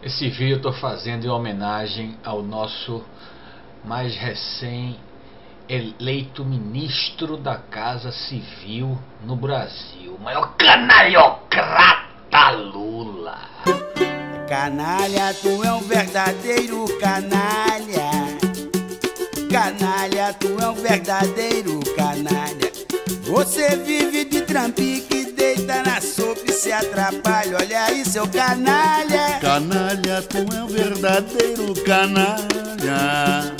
Esse vídeo eu estou fazendo em homenagem ao nosso mais recém eleito ministro da Casa Civil no Brasil, o maior canalhocrata Lula. Canalha, tu é um verdadeiro canalha. Canalha, tu é um verdadeiro canalha. Você vive de trampique, se atrapalha. Olha aí, seu canalha. Canalha, tu é um verdadeiro canalha.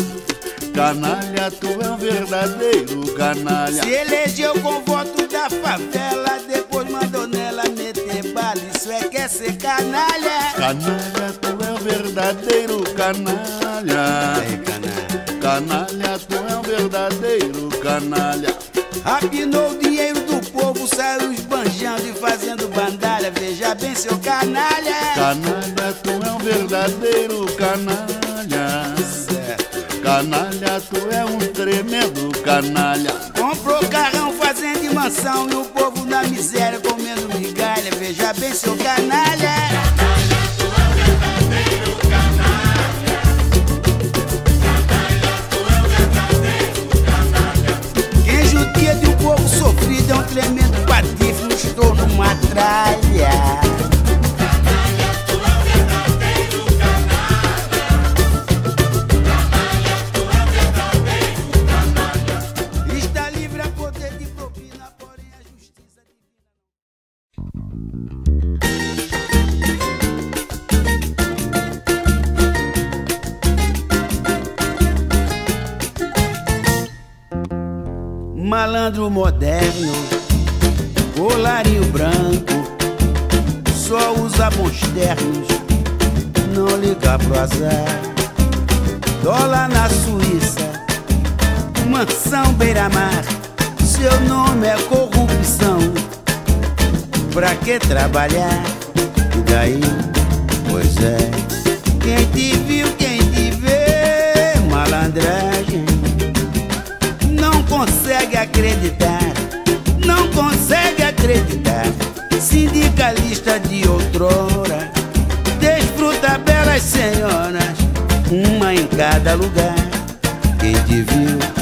Canalha, tu é um verdadeiro canalha. Se elegeu com voto da favela, depois mandou nela meter bala. Isso é quer ser canalha. Canalha, tu é um verdadeiro canalha. Aí, canalha. Canalha, tu é um verdadeiro canalha. Rapinou o bem, seu canalha. Canalha, tu é um verdadeiro canalha. Certo. Canalha, tu é um tremendo canalha. Comprou carrão, fazenda e mansão E o povo na miséria comendo migalha Veja bem, seu canalha Malandro moderno, colarinho branco, só usa bons ternos, não liga pro azar. Dólar na Suíça, mansão beira-mar, seu nome é corrupção. Pra que trabalhar? E daí? Pois é, acreditar, não consegue acreditar. Sindicalista de outrora, desfruta belas senhoras, uma em cada lugar. Quem te viu,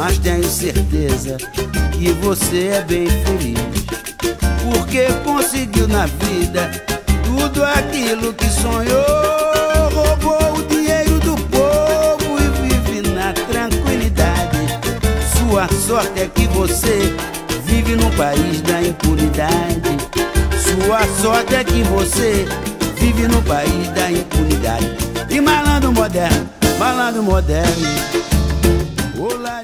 Mas tenho certeza que você é bem feliz, porque conseguiu na vida tudo aquilo que sonhou. Roubou o dinheiro do povo e vive na tranquilidade. Sua sorte é que você vive num país da impunidade. Sua sorte é que você vive no país da impunidade. E malandro moderno, malandro moderno. Olá,